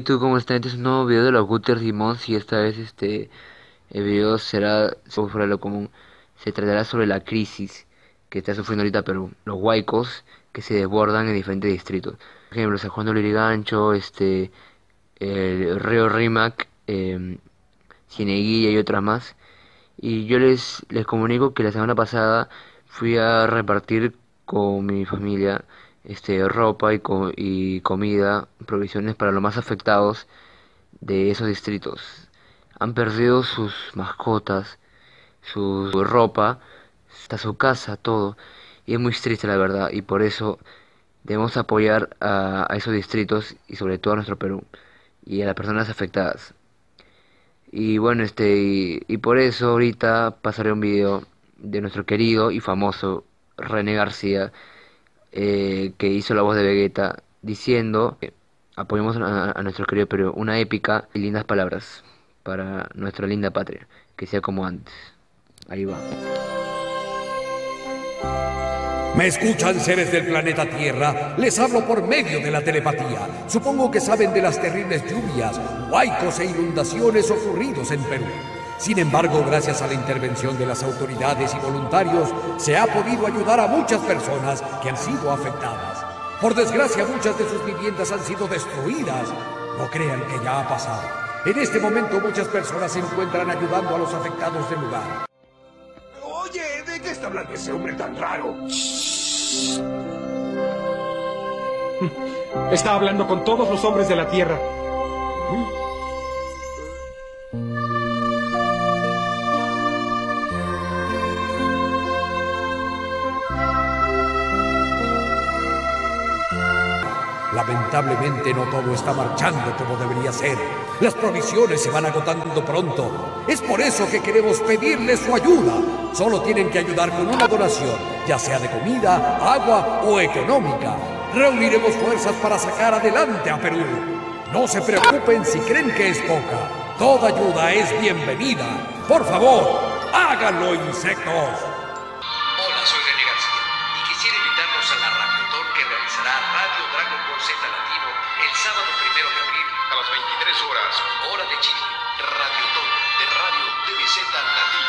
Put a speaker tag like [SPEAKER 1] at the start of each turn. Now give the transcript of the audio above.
[SPEAKER 1] tú cómo estás? Este es un nuevo video de los Gutters y Mons y esta vez este el video será sobre lo común. Se tratará sobre la crisis que está sufriendo ahorita Perú. Los huaicos que se desbordan en diferentes distritos. Por ejemplo, San Juan de Lurigancho, este, el río Rímac, eh, Cieneguilla y otras más. Y yo les, les comunico que la semana pasada fui a repartir con mi familia este, ropa y, y comida, provisiones para los más afectados de esos distritos. Han perdido sus mascotas, su ropa, hasta su casa, todo. Y es muy triste la verdad y por eso debemos apoyar a, esos distritos y sobre todo a nuestro Perú y a las personas afectadas. Y bueno, este, y, y por eso ahorita pasaré un video de nuestro querido y famoso René García, eh, que hizo la voz de Vegeta, diciendo apoyemos a, nuestro querido Perú, una épica y lindas palabras para nuestra linda patria, que sea como antes. Ahí va.
[SPEAKER 2] ¿Me escuchan seres del planeta Tierra? Les hablo por medio de la telepatía. Supongo que saben de las terribles lluvias, huaicos e inundaciones ocurridos en Perú. Sin embargo, gracias a la intervención de las autoridades y voluntarios, se ha podido ayudar a muchas personas que han sido afectadas. Por desgracia, muchas de sus viviendas han sido destruidas. No crean que ya ha pasado. En este momento muchas personas se encuentran ayudando a los afectados del lugar.
[SPEAKER 3] Oye, ¿de qué está hablando ese hombre tan raro?
[SPEAKER 4] Está hablando con todos los hombres de la Tierra.
[SPEAKER 2] Lamentablemente no todo está marchando como debería ser. Las provisiones se van agotando pronto. Es por eso que queremos pedirles su ayuda. Solo tienen que ayudar con una donación, ya sea de comida, agua o económica. Reuniremos fuerzas para sacar adelante a Perú. No se preocupen si creen que es poca. Toda ayuda es bienvenida. Por favor, háganlo, insectos. 23 horas, hora de Chile, Radiotón de Radio TVZ Latino.